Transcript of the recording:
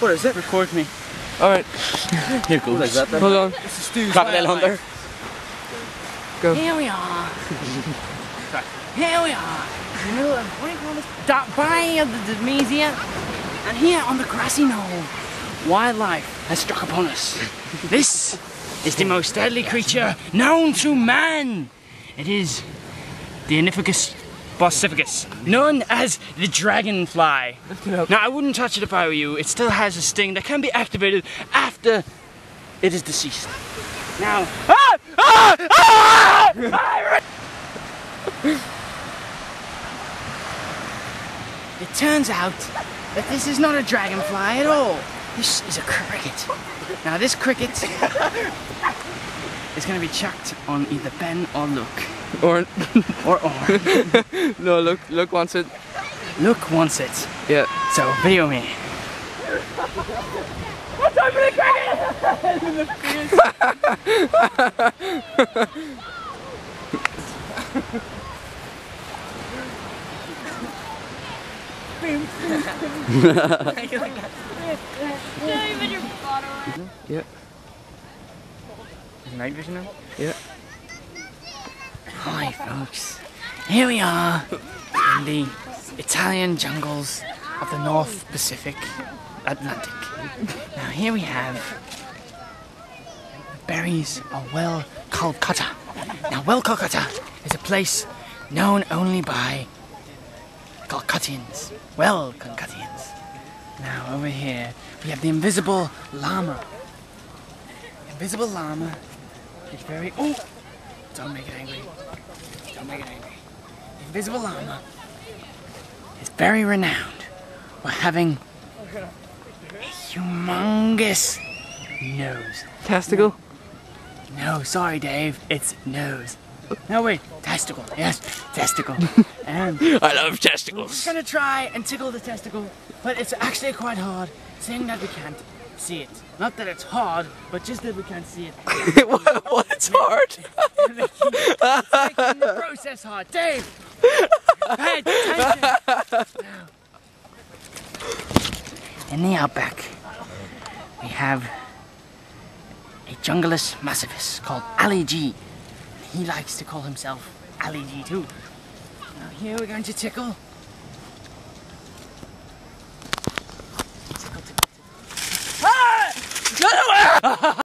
What is it? Record me. Alright, Here goes. Like that then? hold on. Stu's Crocodile Hunter. Here we are. Here we are. In the middle of what do you call this? Dark Bay of the Demesia. And here on the grassy knoll, wildlife has struck upon us. This is the most deadly creature known to man. It is the Anificus bosificus, known as the dragonfly. Now, I wouldn't touch it if I were you. It still has a sting that can be activated after it is deceased. Now, ah! Ah! Ah! It turns out that this is not a dragonfly at all. This is a cricket. Now, this cricket is going to be chucked on either Ben or Luke. Or, Or or. no, look, look wants it. Luke wants it. Yeah. So, video me. Yeah. Is night vision on? Yeah. Folks. Here we are in the Italian jungles of the North Pacific Atlantic. Now, here we have the berries of Well Calcutta. Now, Well Calcutta is a place known only by Calcuttians. Well, Calcuttians. Now, over here, we have the invisible llama. Invisible llama is very. Oh! Don't make it angry. Don't make it angry. Invisible llama is very renowned for having a humongous nose. Testicle? No, sorry, Dave. It's nose. No, wait. Testicle. Yes, testicle. and I love we're testicles. gonna try and tickle the testicle, but it's actually quite hard, seeing that we can't see it. Not that it's hard, but just that we can't see it. what, what's hard? It's making the process hard. Dave! Pay attention! Now, in the outback, we have a jungulus massivus called Ali G. He likes to call himself Ali G too. Now here we're going to tickle.